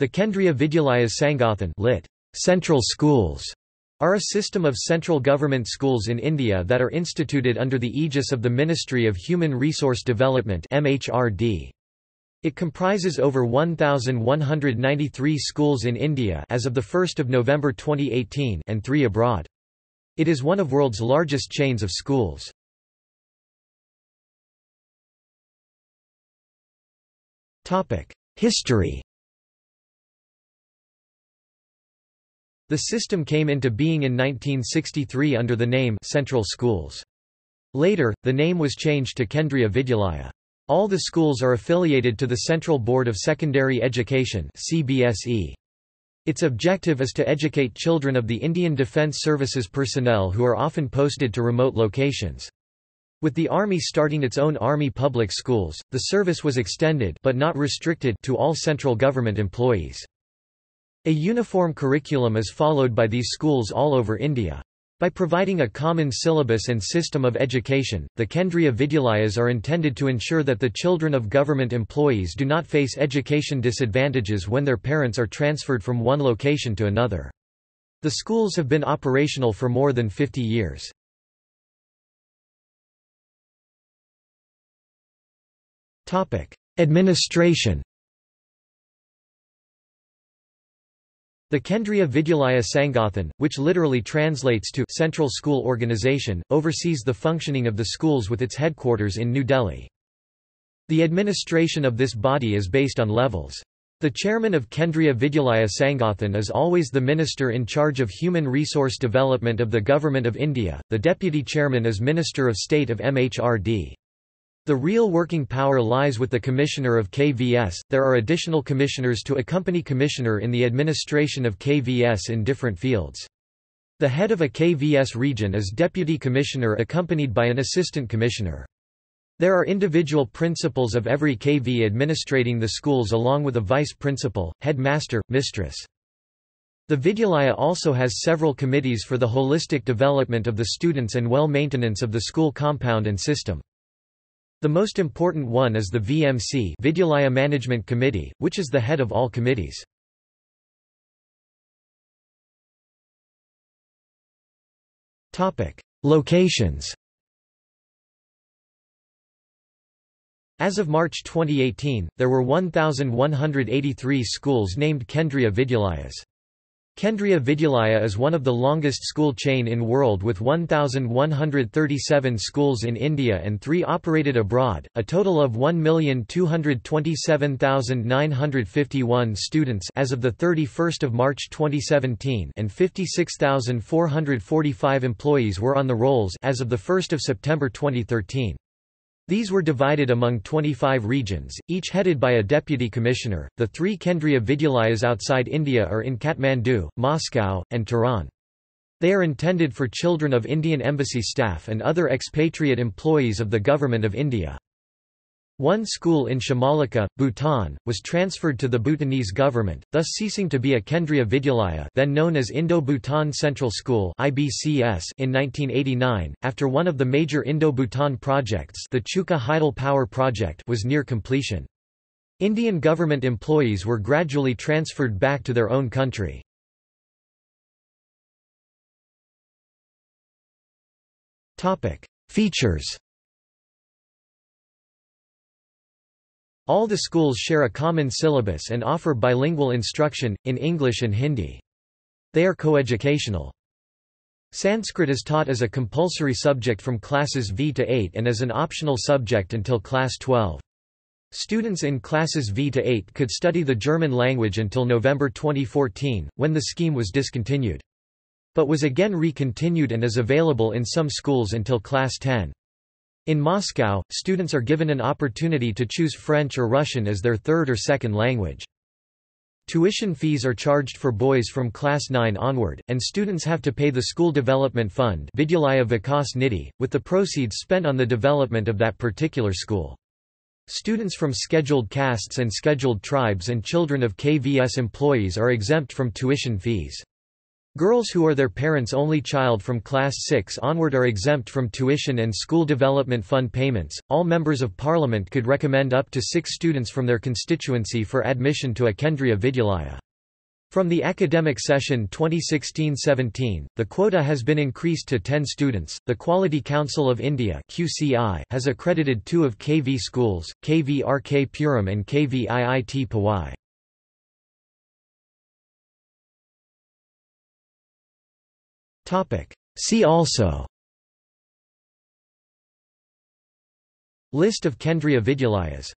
The Kendriya Vidyalaya Sangathan lit. Central schools are a system of central government schools in India that are instituted under the aegis of the Ministry of Human Resource Development MHRD. It comprises over 1193 schools in India as of the 1st of November 2018 and 3 abroad. It is one of world's largest chains of schools. Topic: History The system came into being in 1963 under the name Central Schools. Later, the name was changed to Kendriya Vidyalaya. All the schools are affiliated to the Central Board of Secondary Education CBSE. Its objective is to educate children of the Indian Defence Services personnel who are often posted to remote locations. With the Army starting its own Army public schools, the service was extended but not restricted to all central government employees. A uniform curriculum is followed by these schools all over India. By providing a common syllabus and system of education, the Kendriya Vidyalayas are intended to ensure that the children of government employees do not face education disadvantages when their parents are transferred from one location to another. The schools have been operational for more than 50 years. Administration The Kendriya Vidyalaya Sangathan, which literally translates to Central School Organization, oversees the functioning of the schools with its headquarters in New Delhi. The administration of this body is based on levels. The chairman of Kendriya Vidyalaya Sangathan is always the minister in charge of human resource development of the Government of India, the deputy chairman is Minister of State of MHRD. The real working power lies with the Commissioner of KVS. There are additional commissioners to accompany Commissioner in the administration of KVS in different fields. The head of a KVS region is Deputy Commissioner accompanied by an Assistant Commissioner. There are individual principals of every KV administrating the schools along with a vice principal, headmaster, mistress. The Vidyalaya also has several committees for the holistic development of the students and well maintenance of the school compound and system. The most important one is the VMC Vidyalaya Management Committee, which is the head of all committees. Locations As of March 2018, there were 1,183 schools named Kendriya Vidyalayas. Kendriya Vidyalaya is one of the longest school chain in world with 1,137 schools in India and three operated abroad, a total of 1,227,951 students as of 31 March 2017 and 56,445 employees were on the rolls as of 1 September 2013. These were divided among 25 regions, each headed by a deputy commissioner. The three Kendriya Vidyalayas outside India are in Kathmandu, Moscow, and Tehran. They are intended for children of Indian embassy staff and other expatriate employees of the Government of India. One school in Chimakothi, Bhutan, was transferred to the Bhutanese government, thus ceasing to be a Kendriya Vidyalaya then known as Indo-Bhutan Central School IBCS in 1989, after one of the major Indo-Bhutan projects the Chuka Hydel Power Project was near completion. Indian government employees were gradually transferred back to their own country. Features All the schools share a common syllabus and offer bilingual instruction, in English and Hindi. They are coeducational. Sanskrit is taught as a compulsory subject from classes V to 8 and as an optional subject until class 12. Students in classes V to 8 could study the German language until November 2014, when the scheme was discontinued. But was again recontinued and is available in some schools until class 10. In Moscow, students are given an opportunity to choose French or Russian as their third or second language. Tuition fees are charged for boys from class 9 onward, and students have to pay the school development fund with the proceeds spent on the development of that particular school. Students from scheduled castes and scheduled tribes and children of KVS employees are exempt from tuition fees. Girls who are their parents' only child from class 6 onward are exempt from tuition and school development fund payments. All members of parliament could recommend up to 6 students from their constituency for admission to a Kendriya Vidyalaya. From the academic session 2016-17, the quota has been increased to 10 students. The Quality Council of India (QCI) has accredited 2 of KV schools, KV RK Puram and KV IIT See also. List of Kendriya Vidyalayas